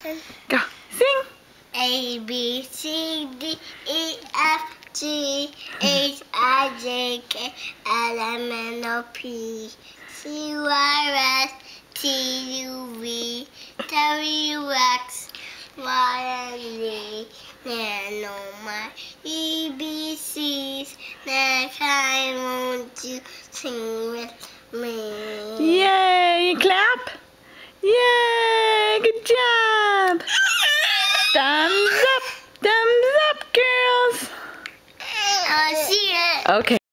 Go. Sing. A B C D E F G H I J K L M N O P Q R S T U V W X Y and Z. Then know my ABCs. Next time won't you sing with me? Yay! Clap. Yay! Thumbs up. Thumbs up, girls. I see it. Okay.